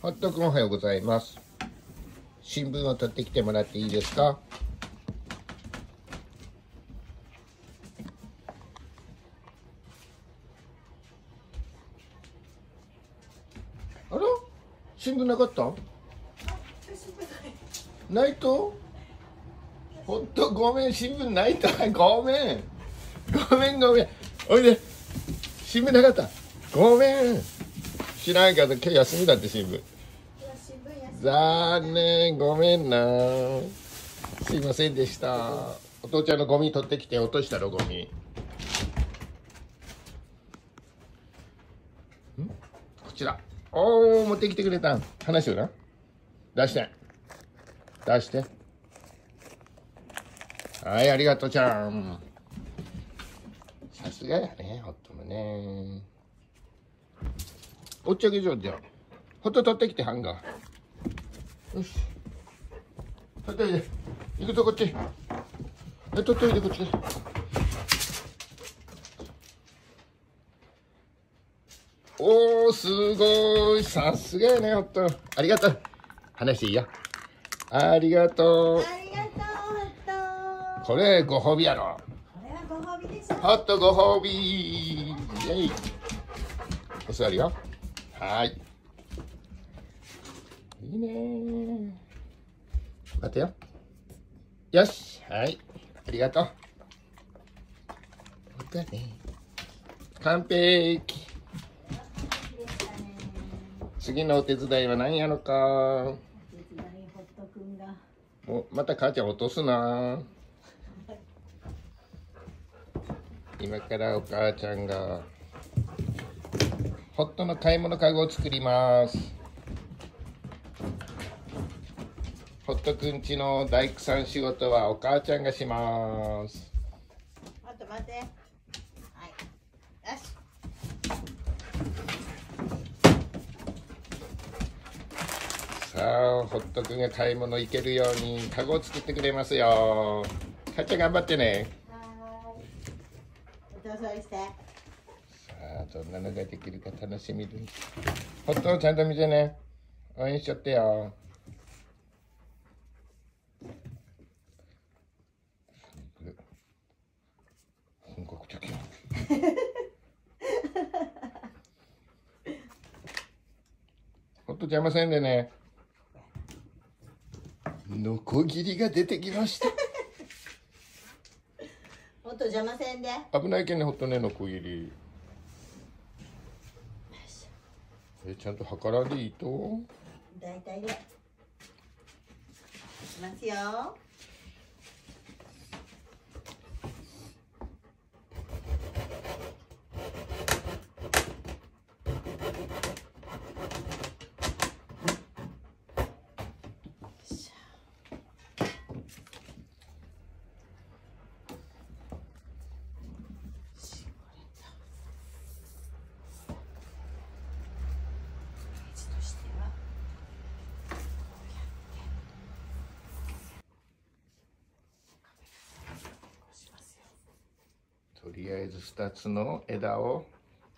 ホットくんおはようございます。新聞を取ってきてもらっていいですか？あら？新聞なかった？ないと？ほんとごめん新聞ないと。ごめん。ごめんごめん。おいで。新聞なかった。ごめん。知らんけど今日休みだって新聞。残念ごめんな。すいませんでした。お父ちゃんのゴミ取ってきて落としたろゴミ。こちら。おお持ってきてくれたん。話をな。出して。出して。はいありがとうちゃん。さすがやねホットもね。おっちゃけ上手やんホット取ってきてハンガー。よし。取っておいで。行くぞこっち。はい取っておいでこっちおーすごい。さすがやねホットありがとう。話していいよ。ありがとう。ありがとう、ホット。これご褒美やろ。これはご褒美でしょ。ホットご褒美。イェイ。お座りよはい。いいね待てよ。よし。はい。ありがとう。ほんとやね。完璧。次のお手伝いは何やろか。お手伝いホットくんが。おまた母ちゃん落とすな。今からお母ちゃんがホットの買い物かごを作りますホットくんちの大工さん仕事はお母ちゃんがします待って待って。はい。よし。さあホットくんが買い物行けるようにかごを作ってくれますよ母ちゃん頑張ってねはーい。お父さんして。どんなのができるか楽しみです。ホットをちゃんと見てね。応援しちゃってよ。本格的や。ホット邪魔せんでね。ノコギリが出てきました。ホット邪魔せんで。危ないけんねホットねノコギリえちゃんと測らんでいいと？大体で。いきますよ。としてはとりあえず2つの枝を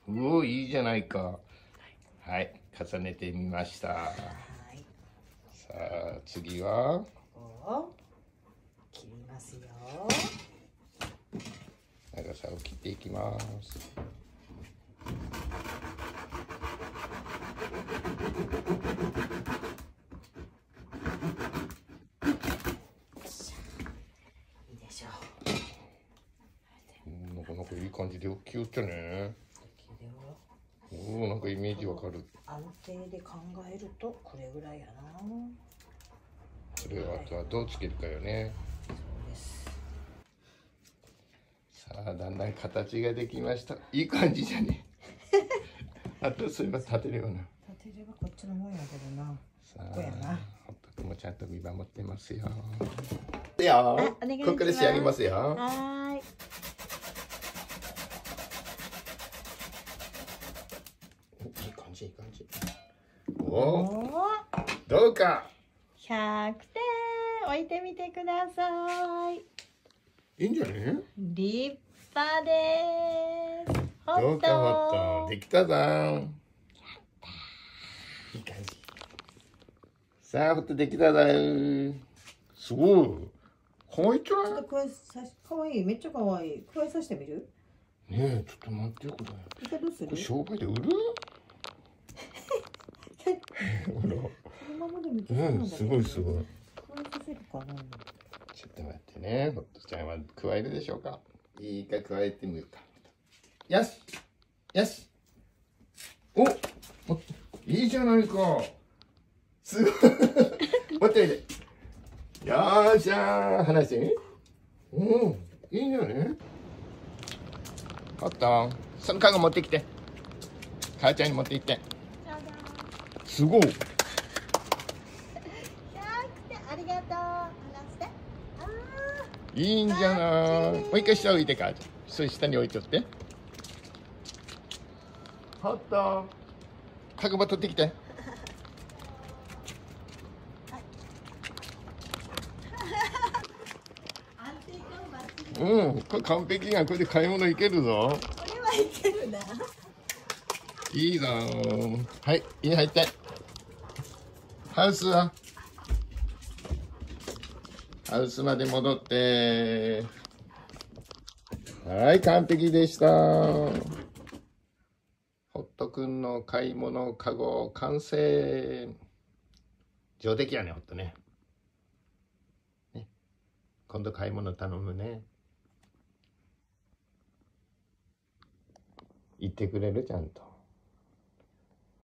うおいいじゃないか。はい重ねてみました。はい。さあ次は？ここを切りますよ。長さを切っていきますいいでしょううんなかなかいい感じで大きいよっちゃね。おおなんかイメージわかる。安定で考えるとこれぐらいやな。それをあとはどうつけるかよね。そうですさあだんだん形ができました。いい感じじゃね。あとそういえば立てるような。立てればこっちのもんやけどな。さここやな。あホットくんもちゃんと見守ってますよ。いやお願いします。ここから仕上げますよはーいいい感じいい感じ。おおどうか？100点置いてみてください。いいんじゃね？立派です。どうか？ホットできたざんいい感じ。さあホットできただよすごい。かわいい？ちょっと加えさしかわいい。めっちゃかわいい。加えさせてみる？ねえちょっと待ってよこれ。一回どうする？これ商売で売る？このままでもいけそううんすごいすごい。加えさせるかな。ちょっと待ってね。ホットちゃんは加えるでしょうか。いいか加えてみるか。よし。よし。おおいいじゃないか。すごい。持っておいでよーしゃー。話して。うん。いいんじゃねホット。そのカゴ持ってきて。母ちゃんに持って行ってすごい。100点ありがとう。話して。あいいんじゃない？もう一回下置いてかそれ下に置いとって。ホットカゴバ取ってきて。うん。これ完璧やん。これで買い物行けるぞ。これはいけるな。いいぞ。はい。家入ってハウス。はハウスまで戻って。はい完璧でした。ホットくんの買い物かご完成。上出来やねホットね。ね。今度買い物頼むね。行ってくれる？ちゃんと。